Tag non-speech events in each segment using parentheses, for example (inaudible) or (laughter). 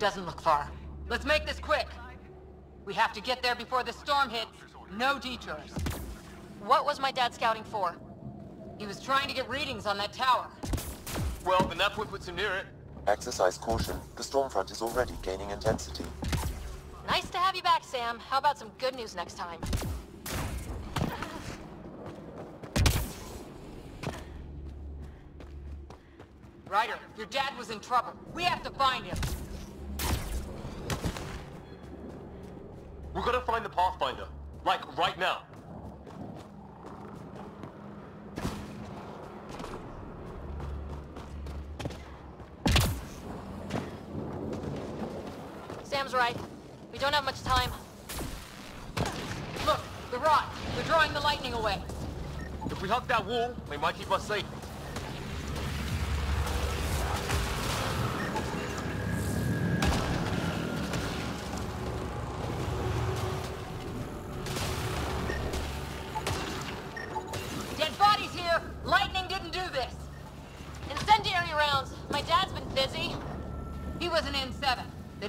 Doesn't look far. Let's make this quick. We have to get there before the storm hits. No detours. What was my dad scouting for? He was trying to get readings on that tower. Well, the Napoi puts him near it. Exercise caution. The storm front is already gaining intensity. Nice to have you back, Sam. How about some good news next time? Ryder, your dad was in trouble. We have to find him. We're gonna find the Pathfinder. Like, right now. Sam's right. We don't have much time. Look, the rod. They're drawing the lightning away. If we hug that wall, they might keep us safe.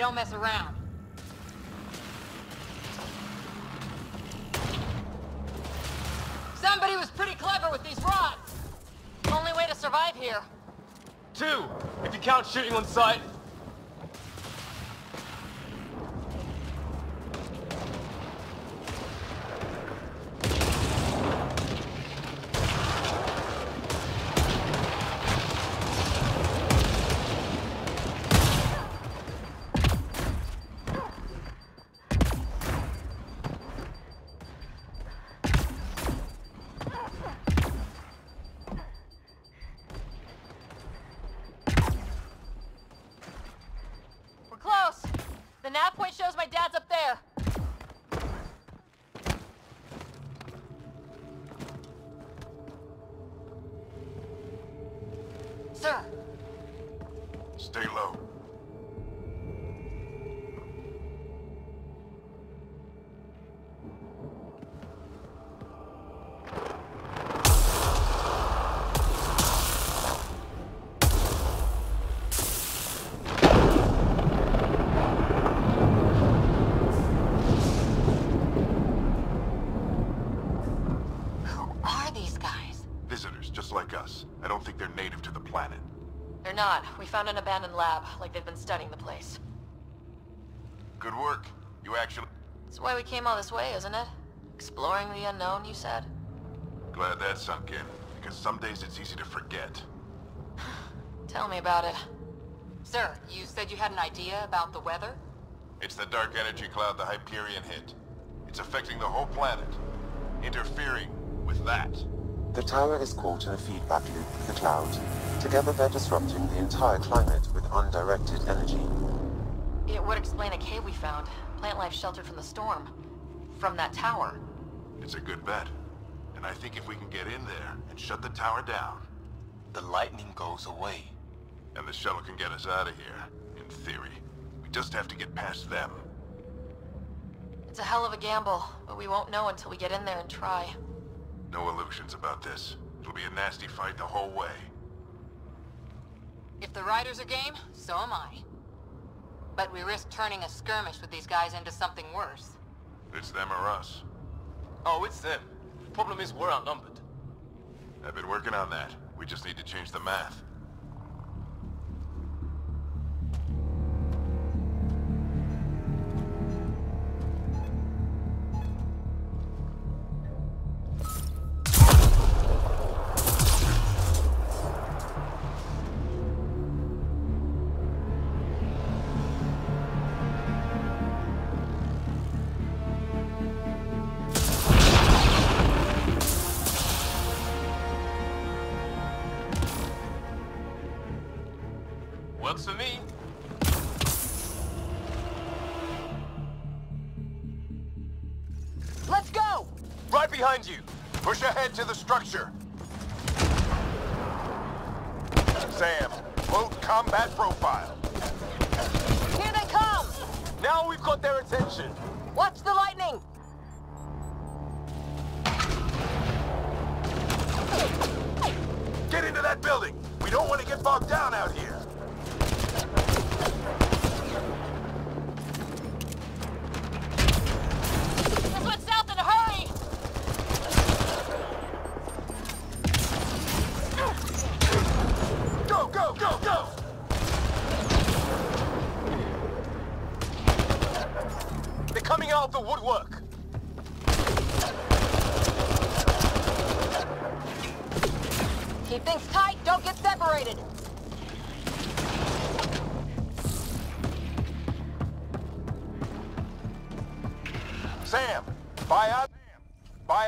Don't mess around. Somebody was pretty clever with these rods! Only way to survive here. Two, if you count shooting on sight. Sir, Stay low. Abandoned lab, like they've been studying the place. Good work. You actually... That's why we came all this way, isn't it? Exploring the unknown, you said? Glad that sunk in. Because some days it's easy to forget. (sighs) Tell me about it. Sir, you said you had an idea about the weather? It's the dark energy cloud the Hyperion hit. It's affecting the whole planet. Interfering with that. The tower is caught in a feedback loop with the cloud. Together they're disrupting the entire climate with undirected energy. It would explain a cave we found. Plant life sheltered from the storm. From that tower. It's a good bet. And I think if we can get in there and shut the tower down, The lightning goes away. and the shuttle can get us out of here, in theory. We just have to get past them. It's a hell of a gamble, but we won't know until we get in there and try. No illusions about this. It'll be a nasty fight the whole way. If the Ryders are game, so am I. But we risk turning a skirmish with these guys into something worse. It's them or us. Oh, it's them. The Problem is, we're outnumbered. I've been working on that. We just need to change the math. Works for me. Let's go! Right behind you! Push ahead to the structure! Sam, quote combat profile. Here they come! Now we've got their attention. Watch the lightning! Get into that building! We don't want to get bogged down out here!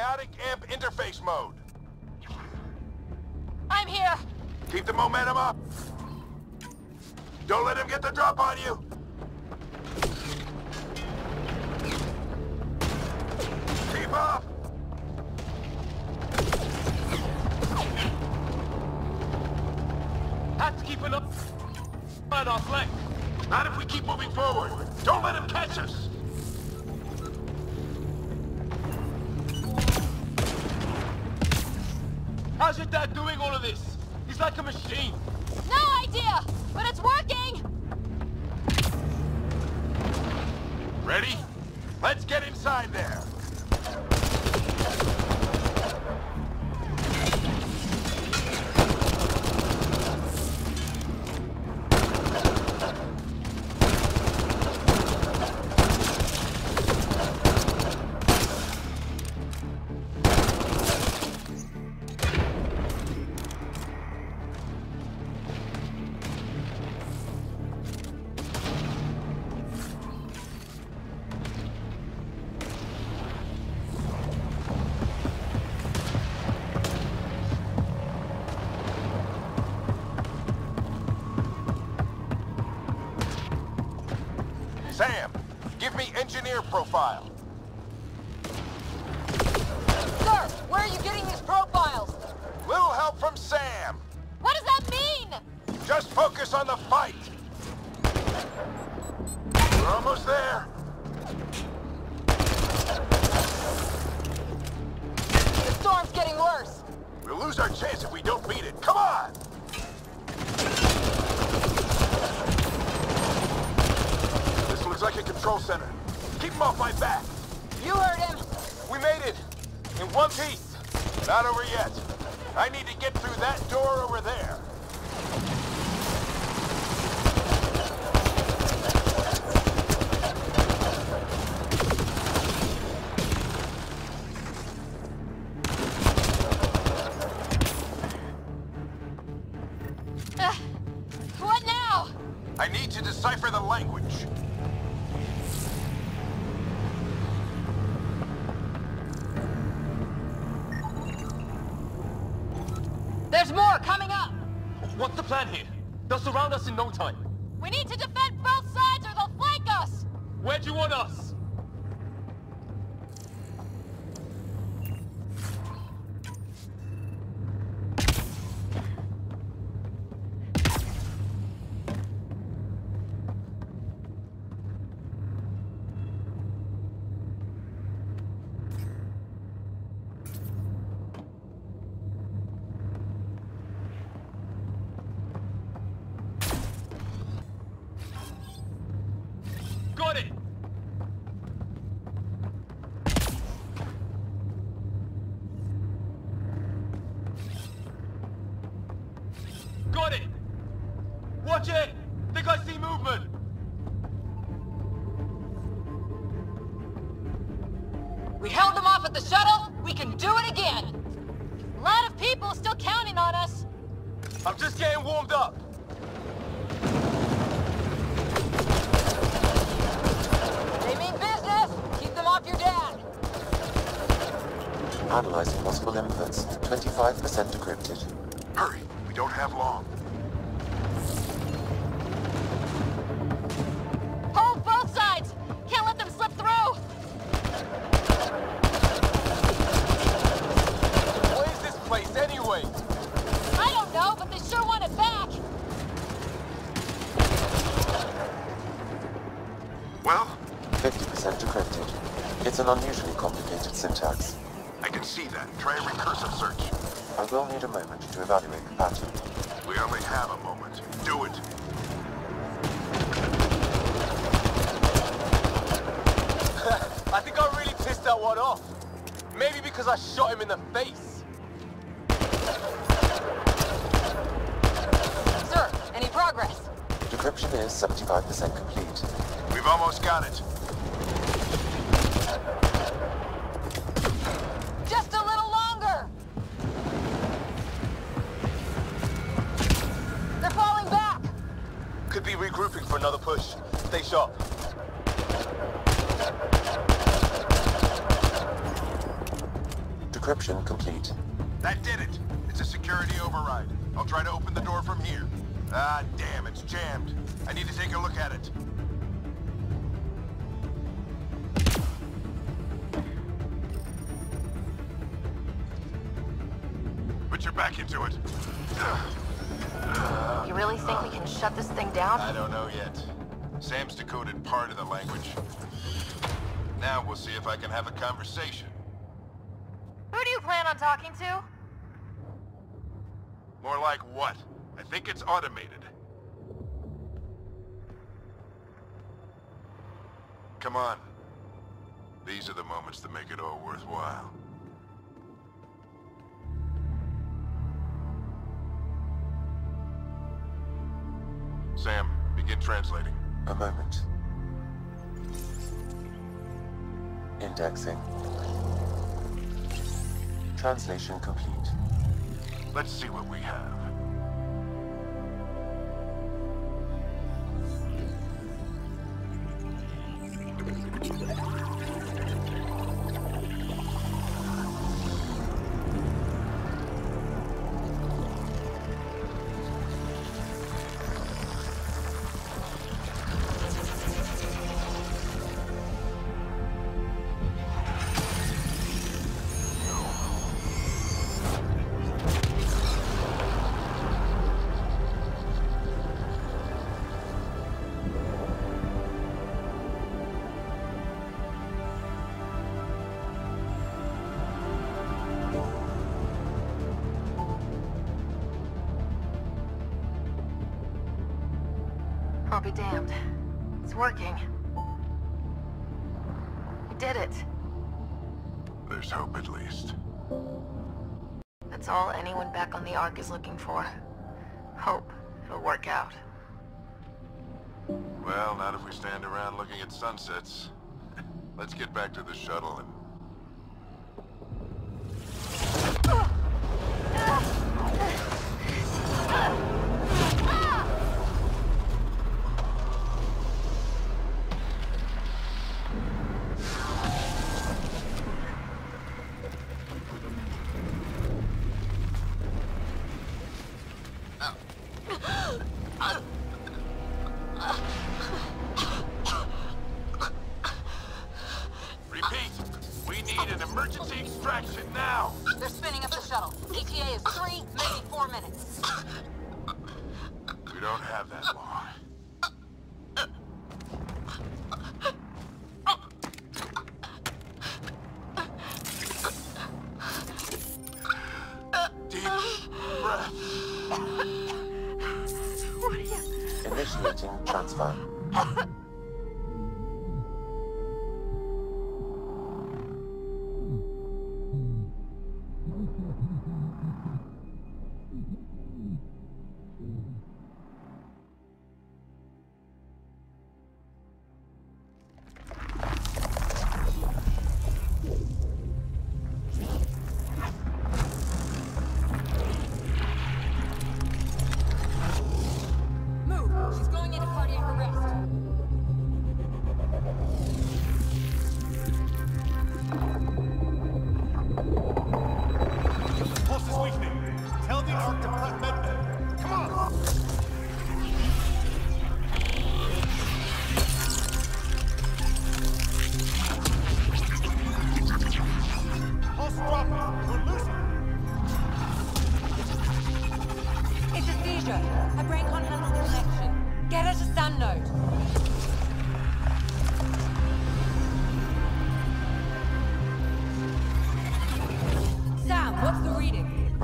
Biotic amp interface mode. I'm here. Keep the momentum up. Don't let him get the drop on you. Keep up. Have to keep an eye on our flank. Not if we keep moving forward. Don't let him catch us. How's your dad doing all of this? He's like a machine. No idea, but it's working. Ready? Let's get inside there. Profile. I need to decipher the language. We held them off at the shuttle. We can do it again. A lot of people still counting on us. I'm just getting warmed up. They mean business. Keep them off your dad. Analyzing possible inputs. 25% decrypted. Hurry, we don't have long. To evaluate the pattern. We only have a moment. Do it. (laughs) I think I really pissed that one off. Maybe because I shot him in the face. Sir, any progress? Decryption is 75% complete. We've almost got it. Another push. Stay sharp. Decryption complete. That did it. It's a security override. I'll try to open the door from here. Ah, damn, it's jammed. I need to take a look at it. Sam's decoded part of the language. Now we'll see if I can have a conversation. Who do you plan on talking to? More like what? I think it's automated. Come on. These are the moments that make it all worthwhile. Sam, begin translating. A moment. Indexing. Translation complete. Let's see what we have. Be damned. It's working. We did it. There's hope at least. That's all anyone back on the Ark is looking for. Hope it'll work out. Well, not if we stand around looking at sunsets. (laughs) Let's get back to the shuttle and... Initiating transfer. (laughs)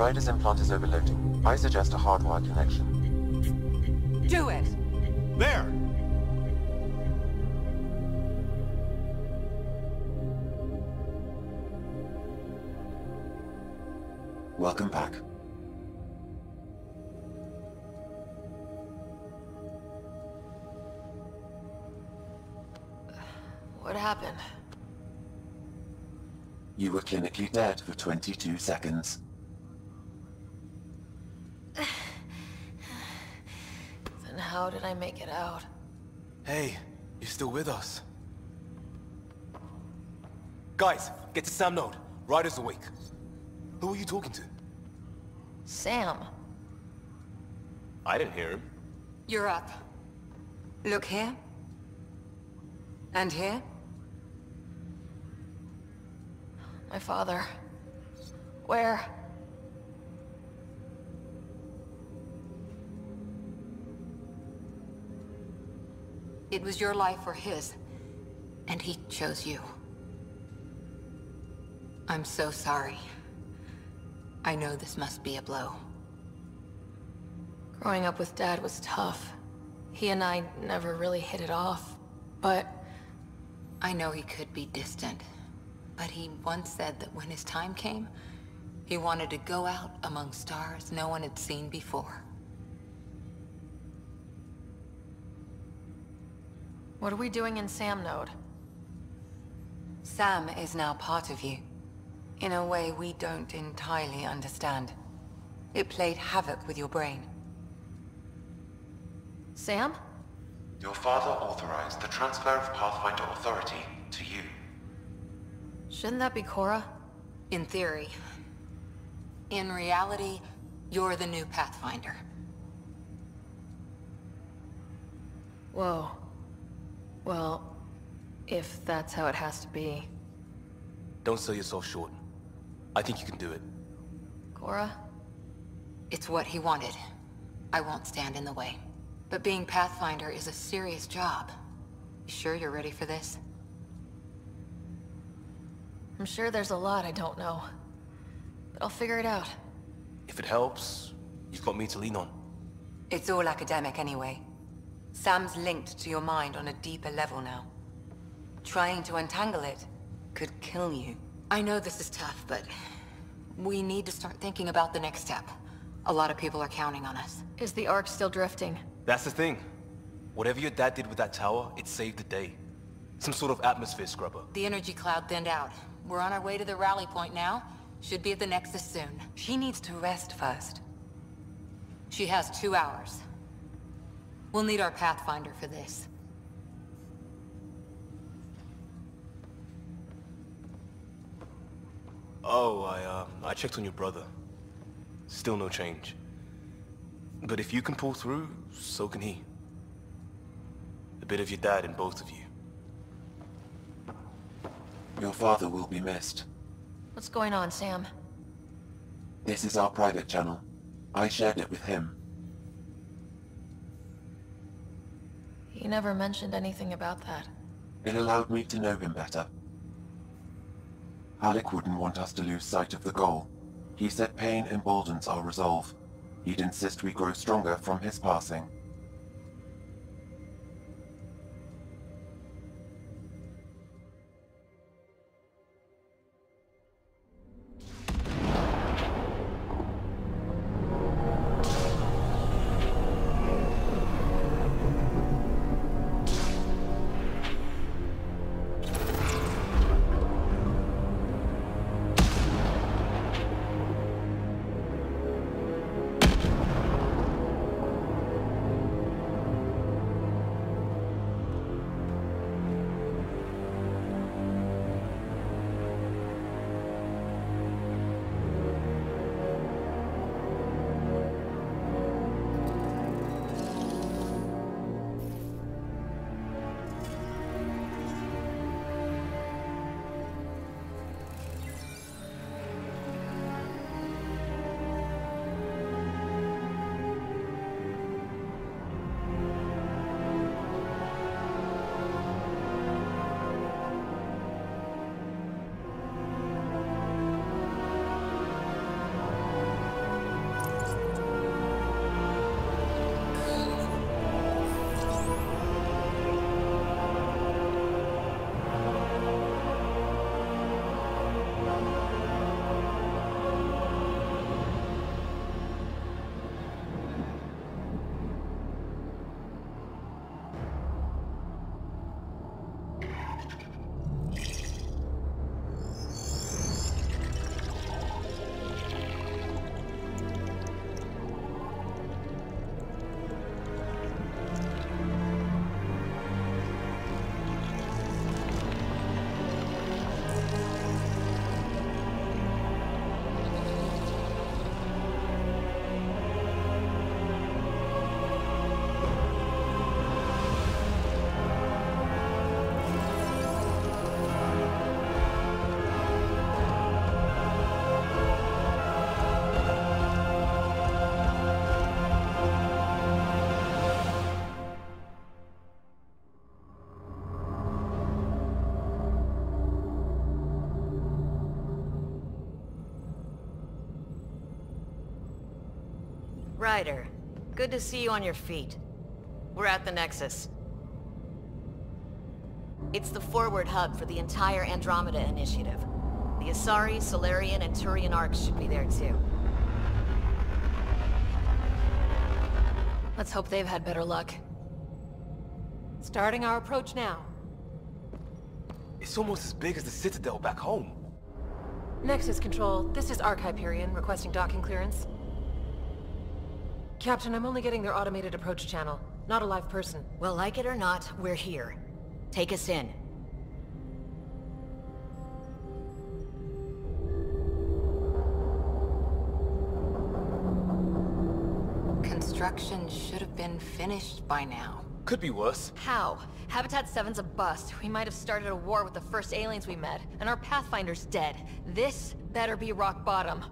reading? Ryder's implant is overloading. I suggest a hardwire connection. Do it. There! Welcome back. What happened? You were clinically dead for 22 seconds. Then how did I make it out? Hey, you're still with us. Guys, get to Sam Node. Ryder's awake. Who are you talking to? Sam. I didn't hear him. You're up. Look here. And here. My father. Where? It was your life or his, and he chose you. I'm so sorry. I know this must be a blow. Growing up with Dad was tough. He and I never really hit it off, but I know he could be distant, but he once said that when his time came, he wanted to go out among stars no one had seen before. What are we doing in Sam Node? Sam is now part of you. In a way we don't entirely understand. It played havoc with your brain. Sam? Your father authorized the transfer of Pathfinder authority to you. Shouldn't that be Cora? In theory. In reality, you're the new Pathfinder. Whoa. Well, if that's how it has to be. Don't sell yourself short. I think you can do it. Cora? It's what he wanted. I won't stand in the way. But being Pathfinder is a serious job. You sure you're ready for this? I'm sure there's a lot I don't know. But I'll figure it out. If it helps, you've got me to lean on. It's all academic anyway. Sam's linked to your mind on a deeper level now. Trying to untangle it could kill you. I know this is tough, but we need to start thinking about the next step. A lot of people are counting on us. Is the Ark still drifting? That's the thing. Whatever your dad did with that tower, it saved the day. Some sort of atmosphere scrubber. The energy cloud thinned out. We're on our way to the rally point now. Should be at the Nexus soon. She needs to rest first. She has two hours. We'll need our Pathfinder for this. Oh, I, uh, I checked on your brother. Still no change. But if you can pull through, so can he. A bit of your dad in both of you. Your father will be missed. What's going on, Sam? This is our private channel. I shared it with him. He never mentioned anything about that. It allowed me to know him better. Alec wouldn't want us to lose sight of the goal. He said pain emboldens our resolve. He'd insist we grow stronger from his passing. Good to see you on your feet. We're at the Nexus. It's the forward hub for the entire Andromeda Initiative. The Asari, Salarian, and Turian Arks should be there too. Let's hope they've had better luck. Starting our approach now. It's almost as big as the Citadel back home. Nexus Control, this is Ark Hyperion, requesting docking clearance. Captain, I'm only getting their automated approach channel, not a live person. Well, like it or not, we're here. Take us in. Construction should have been finished by now. Could be worse. How? Habitat 7's a bust. We might have started a war with the first aliens we met, and our Pathfinder's dead. This better be rock bottom.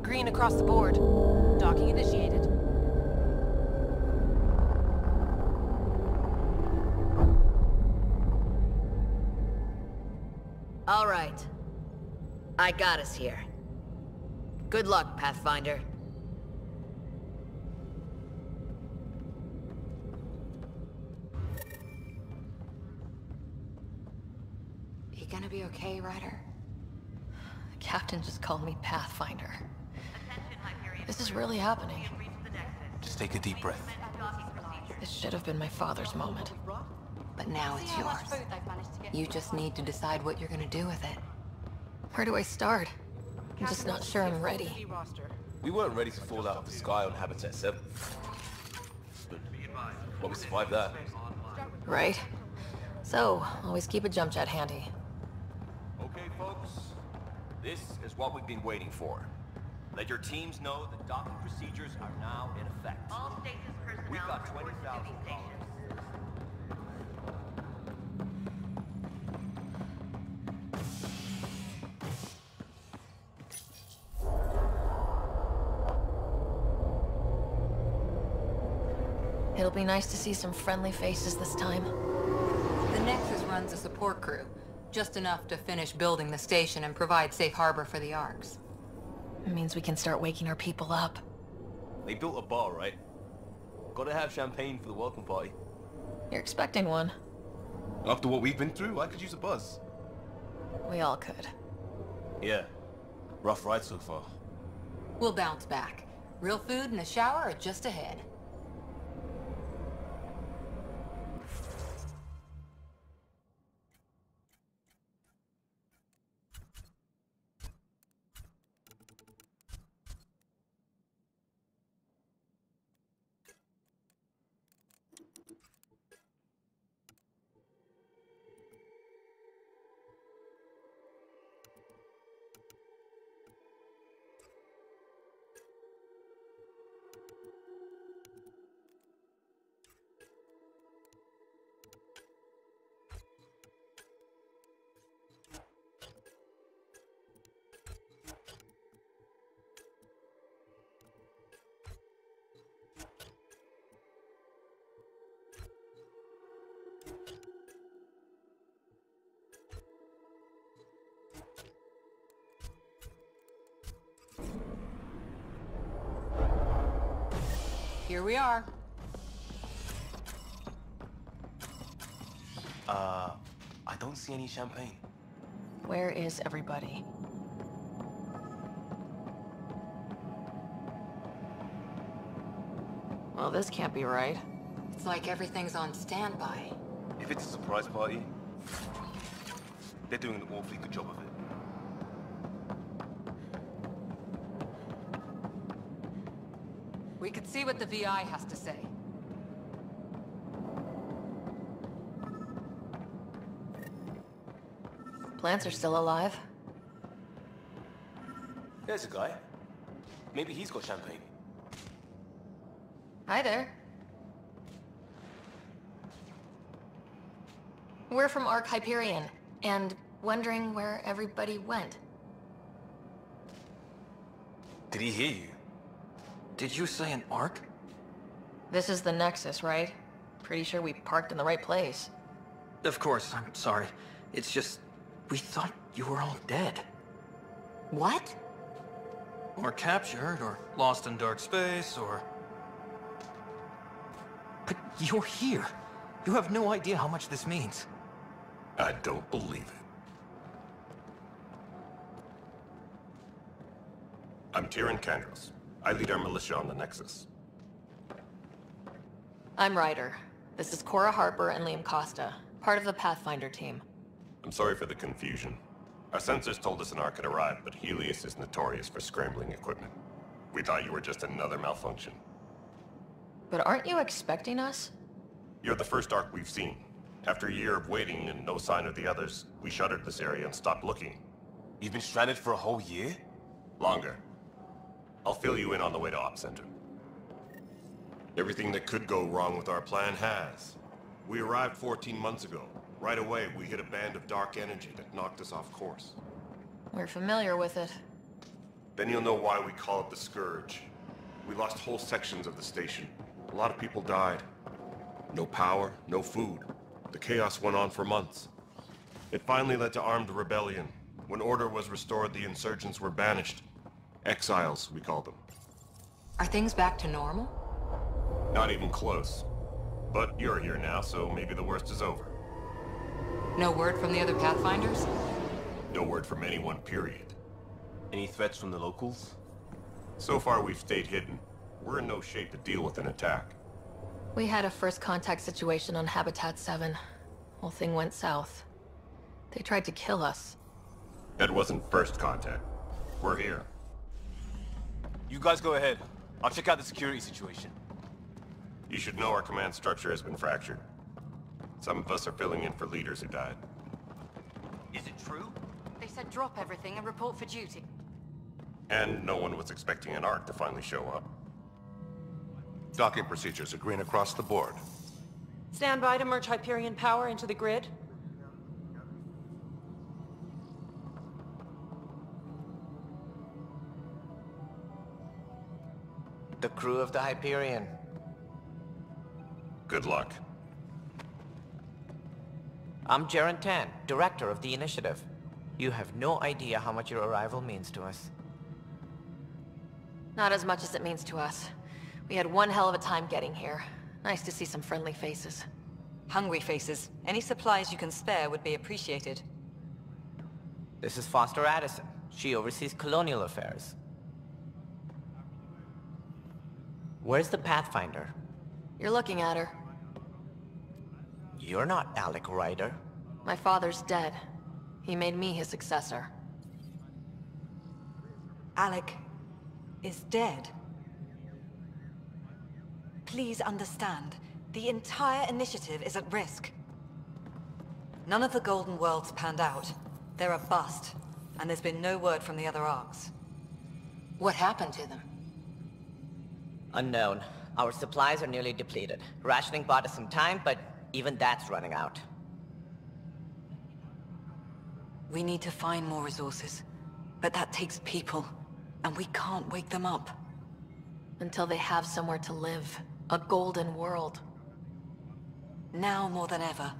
Green across the board. Docking initiated. All right. I got us here. Good luck, Pathfinder. You gonna be okay, Ryder? The captain just called me Pathfinder. This is really happening. Just take a deep breath. This should have been my father's moment. But now it's yours. You just need to decide what you're gonna do with it. Where do I start? I'm just not sure I'm ready. We weren't ready to fall out of the sky on Habitat 7. But, well, we survived that. Right? So, always keep a jump jet handy. Okay, folks. This is what we've been waiting for. Let your teams know that docking procedures are now in effect. All stasis personnel We've got report to 20,000 duty be nice to see some friendly faces this time. The Nexus runs a support crew. Just enough to finish building the station and provide safe harbor for the Arks. It means we can start waking our people up. They built a bar, right? Gotta have champagne for the welcome party. You're expecting one. After what we've been through, I could use a buzz. We all could. Yeah. Rough ride so far. We'll bounce back. Real food and a shower are just ahead. Here we are. Uh, I don't see any champagne. Where is everybody? Well, this can't be right. It's like everything's on standby. If it's a surprise party, they're doing an awfully good job of it. What the VI has to say. Plants are still alive. There's a guy. Maybe he's got champagne. Hi there. We're from Ark Hyperion, and wondering where everybody went. Did he hear you? Did you say an Ark? This is the Nexus, right? Pretty sure we parked in the right place. Of course, I'm sorry. It's just, we thought you were all dead. What? Or captured, or lost in dark space, or But You're here. You have no idea how much this means. I don't believe it. I'm Tiran Kandros. I lead our militia on the Nexus. I'm Ryder. This is Cora Harper and Liam Kosta, part of the Pathfinder team. I'm sorry for the confusion. Our sensors told us an Ark had arrived, but Heleus is notorious for scrambling equipment. We thought you were just another malfunction. But aren't you expecting us? You're the first Ark we've seen. After a year of waiting and no sign of the others, we shuttered this area and stopped looking. You've been stranded for a whole year? Longer. I'll fill you in on the way to Op Center. Everything that could go wrong with our plan has. We arrived 14 months ago. Right away, we hit a band of dark energy that knocked us off course. We're familiar with it. Then you'll know why we call it the Scourge. We lost whole sections of the station. A lot of people died. No power, no food. The chaos went on for months. It finally led to armed rebellion. When order was restored, the insurgents were banished. Exiles, we call them. Are things back to normal? Not even close. But you're here now, so maybe the worst is over. No word from the other Pathfinders? No word from anyone, period. Any threats from the locals? So far, we've stayed hidden. We're in no shape to deal with an attack. We had a first contact situation on Habitat 7. Whole thing went south. They tried to kill us. That wasn't first contact. We're here. You guys go ahead. I'll check out the security situation. You should know our command structure has been fractured. Some of us are filling in for leaders who died. Is it true? They said drop everything and report for duty. And no one was expecting an Ark to finally show up. Docking procedures are green across the board. Stand by to merge Hyperion power into the grid. The crew of the Hyperion. Good luck. I'm Jarun Tann, director of the initiative. You have no idea how much your arrival means to us. Not as much as it means to us. We had one hell of a time getting here. Nice to see some friendly faces. Hungry faces. Any supplies you can spare would be appreciated. This is Foster Addison. She oversees colonial affairs. Where's the Pathfinder? You're looking at her. You're not Alec Ryder. My father's dead. He made me his successor. Alec is dead. Please understand, the entire initiative is at risk. None of the Golden Worlds panned out. They're a bust, and there's been no word from the other Arks. What happened to them? Unknown. Our supplies are nearly depleted. Rationing bought us some time, but even that's running out. We need to find more resources. But that takes people, and we can't wake them up. Until they have somewhere to live. A golden world. Now more than ever,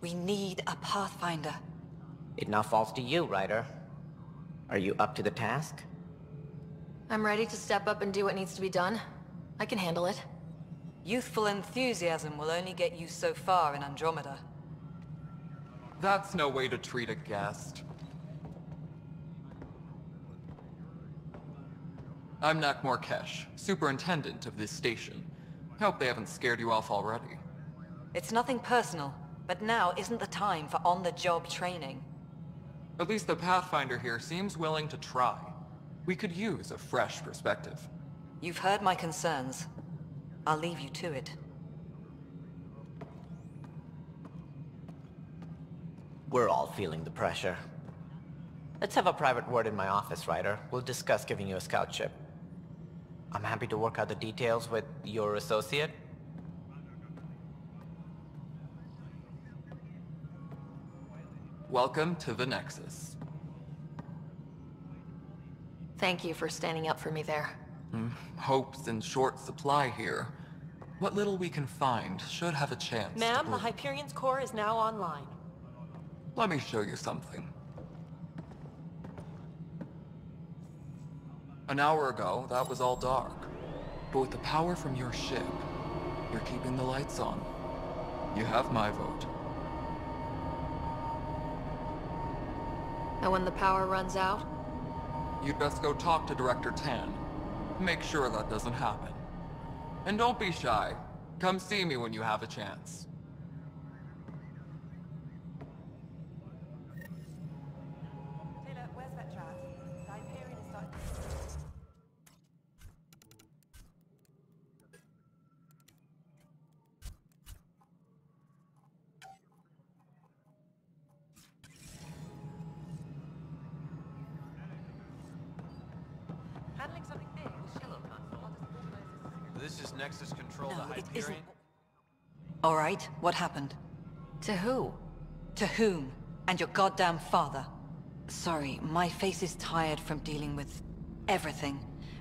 we need a Pathfinder. It now falls to you, Ryder. Are you up to the task? I'm ready to step up and do what needs to be done. I can handle it. Youthful enthusiasm will only get you so far in Andromeda. That's no way to treat a guest. I'm Nakmor Kesh, superintendent of this station. Hope they haven't scared you off already. It's nothing personal, but now isn't the time for on-the-job training. At least the Pathfinder here seems willing to try. We could use a fresh perspective. You've heard my concerns. I'll leave you to it. We're all feeling the pressure. Let's have a private word in my office, Ryder. We'll discuss giving you a scout ship. I'm happy to work out the details with your associate. Welcome to the Nexus. Thank you for standing up for me there. Hope's in short supply here. What little we can find should have a chance Ma'am, the Hyperion's core is now online. Let me show you something. An hour ago, that was all dark. But with the power from your ship, You're keeping the lights on. You have my vote. And when the power runs out? You'd best go talk to Director Tann. Make sure that doesn't happen. And don't be shy. Come see me when you have a chance. Taylor, where's Vetrat? The Hyperion is starting... Handling something big, the Shallow console. This is Nexus Control, No, the it Hyperion. isn't. All right, what happened? To who? To whom? And your goddamn father. Sorry, my face is tired from dealing with everything.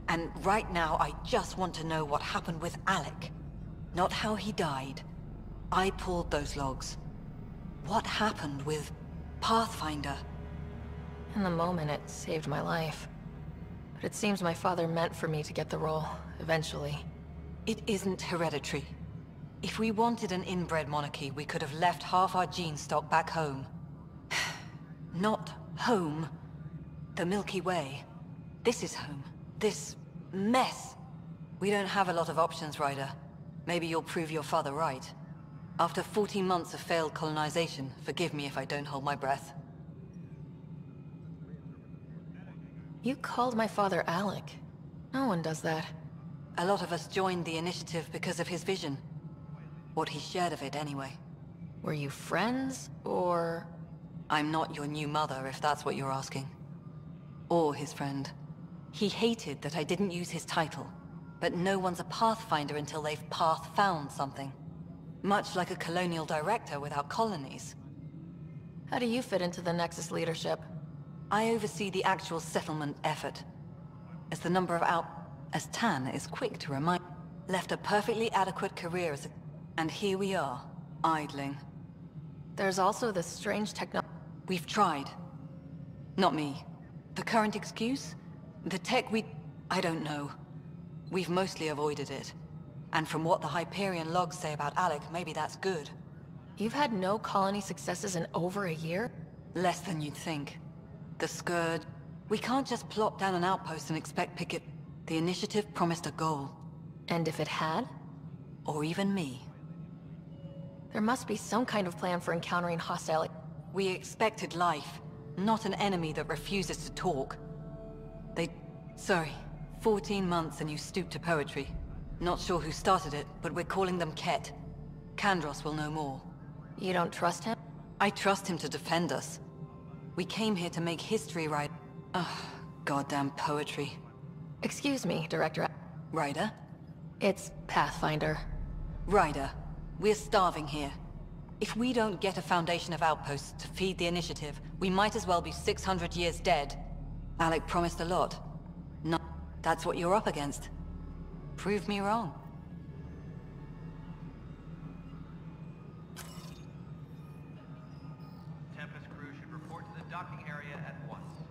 And right now, I just want to know what happened with Alec. Not how he died. I pulled those logs. What happened with Pathfinder? In the moment, it saved my life. But it seems my father meant for me to get the role, eventually. It isn't hereditary. If we wanted an inbred monarchy, we could have left half our gene stock back home. (sighs) Not home. The Milky Way. This is home. This mess. We don't have a lot of options, Ryder. Maybe you'll prove your father right. After 14 months of failed colonization, forgive me if I don't hold my breath. You called my father Alec. No one does that. A lot of us joined the initiative because of his vision. What he shared of it, anyway. Were you friends, or...? I'm not your new mother, if that's what you're asking. Or his friend. He hated that I didn't use his title. But no one's a Pathfinder until they've path-found something. Much like a colonial director without colonies. How do you fit into the Nexus leadership? I oversee the actual settlement effort. As the number of out... As Tann is quick to remind... Left a perfectly adequate career as a... And here we are, idling. There's also this strange techno... We've tried. Not me. The current excuse? The tech we... I don't know. We've mostly avoided it. And from what the Hyperion logs say about Alec, maybe that's good. You've had no colony successes in over a year? Less than you'd think. The Scourge... We can't just plop down an outpost and expect Pickett... The initiative promised a goal. And if it had? Or even me. There must be some kind of plan for encountering hostile... We expected life, not an enemy that refuses to talk. They... Sorry. 14 months and you stoop to poetry. Not sure who started it, but we're calling them kett. Kandros will know more. You don't trust him? I trust him to defend us. We came here to make history right. Ugh, goddamn poetry. Excuse me, Director... Ryder? It's Pathfinder. Ryder, we're starving here. If we don't get a foundation of outposts to feed the initiative, we might as well be 600 years dead. Alec promised a lot. No, that's what you're up against. Prove me wrong. Tempest crew should report to the docking area at once.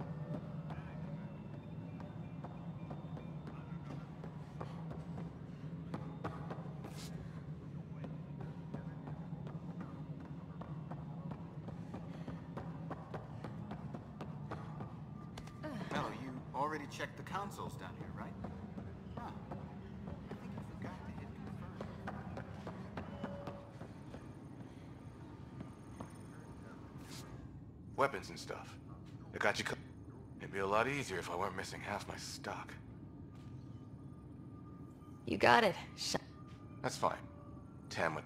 Mello, you already checked the consoles down here, right? Huh. I think you forgot to hit confirm. Weapons and stuff. I got you co- It'd be a lot easier if I weren't missing half my stock. You got it. Sh That's fine. Tam would...